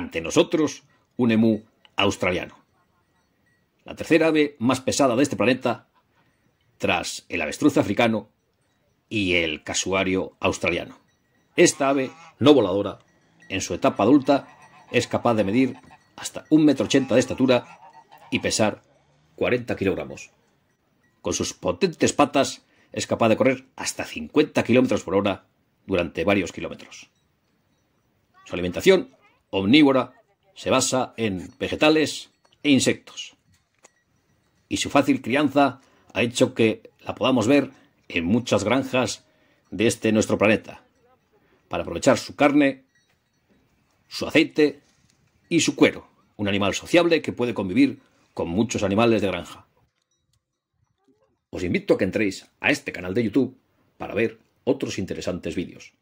ante nosotros un emú australiano. La tercera ave más pesada de este planeta, tras el avestruz africano y el casuario australiano. Esta ave no voladora, en su etapa adulta, es capaz de medir hasta un metro ochenta de estatura y pesar 40 kilogramos. Con sus potentes patas es capaz de correr hasta 50 kilómetros por hora durante varios kilómetros. Su alimentación, omnívora, se basa en vegetales e insectos. Y su fácil crianza ha hecho que la podamos ver en muchas granjas de este nuestro planeta, para aprovechar su carne, su aceite y su cuero, un animal sociable que puede convivir con muchos animales de granja. Os invito a que entréis a este canal de YouTube para ver otros interesantes vídeos.